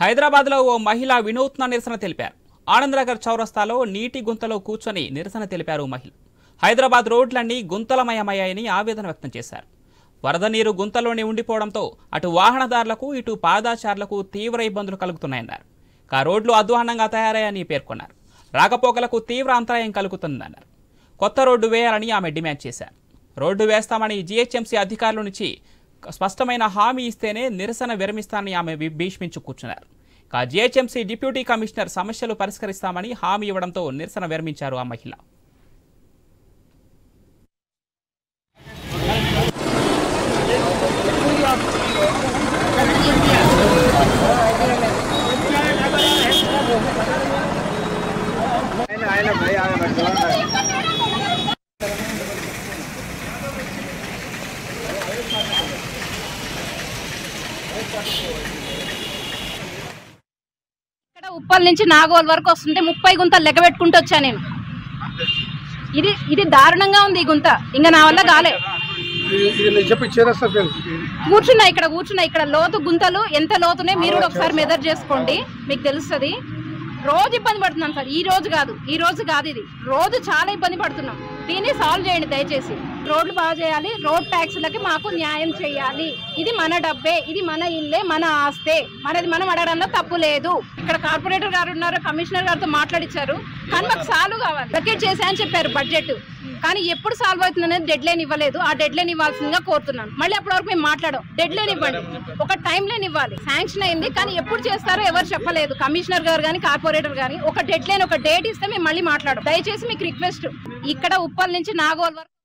హైదరాబాద్లో ఓ మహిళ వినూత్న నిరసన తెలిపారు. ఆనందనగర్ చౌరస్తాలో నీటి గుంతలో కూర్చొని నిరసన తెలిపారు మహిళ. హైదరాబాద్ రోడ్లన్నీ గుంతలమయమయ్యాయని ఆవేదన వ్యక్తం చేశారు. వరద నీరు గుంతలోనే ఉండిపోవడంతో అటు వాహనదారులకు ఇటు పాదాచారులకు తీవ్ర ఇబ్బందులు కలుగుతున్నాయన్నారు. కా రోడ్లు అధ్వానంగా తయారయ్యాయని పేర్కొన్నారు. రాకపోకలకు తీవ్ర అంతరాయం కలుగుతుందన్నారు. కొత్త రోడ్డు వేయాలని ఆమె డిమాండ్ చేశారు. రోడ్డు వేస్తామని జీహెచ్ఎంసీ అధికారుల నుంచి స్పష్టమైన హామీ ఇస్తేనే నిరసన విరమిస్తానని ఆమె భీష్మించు కూర్చున్నారు. ఇక జీహెచ్ఎంసీ డిప్యూటీ కమిషనర్ సమస్యలు పరిష్కరిస్తామని హామీ ఇవ్వడంతో నిరసన విరమించారు ఆ మహిళ. ఇక్కడ ఉప్పల్ నుంచి నాగోల్ వరకు వస్తుంటే ముప్పై గుంతలు లెక్క పెట్టుకుంటూ వచ్చా నేను. ఇది ఇది దారుణంగా ఉంది ఈ గుంత. ఇంకా నా వల్ల కాలే. కూర్చున్నా ఇక్కడ కూర్చున్నా ఇక్కడ లోతు గుంతలు ఎంత లోతునే మీరు కూడా ఒకసారి మెదర్ చేసుకోండి. మీకు తెలుస్తుంది. రోజు ఇబ్బంది పడుతున్నాం సార్. ఈ రోజు కాదు ఈ రోజు కాదు ఇది. రోజు చాలా ఇబ్బంది పడుతున్నాం. దీన్ని సాల్వ్ చేయండి దయచేసి. రోడ్లు బాగా చేయాలి. రోడ్ ట్యాక్సులకి మాకు న్యాయం చేయాలి. ఇది మన డబ్బే ఇది మన ఇల్లే మన ఆస్తే. మనది మనం అడగడంలో తప్పు లేదు. ఇక్కడ కార్పొరేటర్ గారు ఉన్నారు కమిషనర్ గారితో మాట్లాడిచ్చారు. కానీ మాకు సాల్వ్ కావాలి. బకెట్ చేసా అని చెప్పారు బడ్జెట్. కానీ ఎప్పుడు సాల్వ్ అవుతుంది అనేది డెడ్ లైన్ ఇవ్వలేదు. ఆ డెడ్ లైన్ ఇవ్వాల్సిందిగా కోరుతున్నాను. మళ్ళీ అప్పటి వరకు మేము మాట్లాడము. డెడ్ లైన్ ఇవ్వండి. ఒక టైం లైన్ ఇవ్వాలి. శాంక్షన్ అయింది. కానీ ఎప్పుడు చేస్తారో ఎవరు చెప్పలేదు. కమిషనర్ గారు కానీ కార్పొరేటర్ కానీ ఒక డెడ్ లైన్ ఒక డేట్ ఇస్తే మేము మళ్ళీ మాట్లాడాం దయచేసి మీకు రిక్వెస్ట్. ఇక్కడ ఉప్పల్ నుంచి నాగోల్ వరకు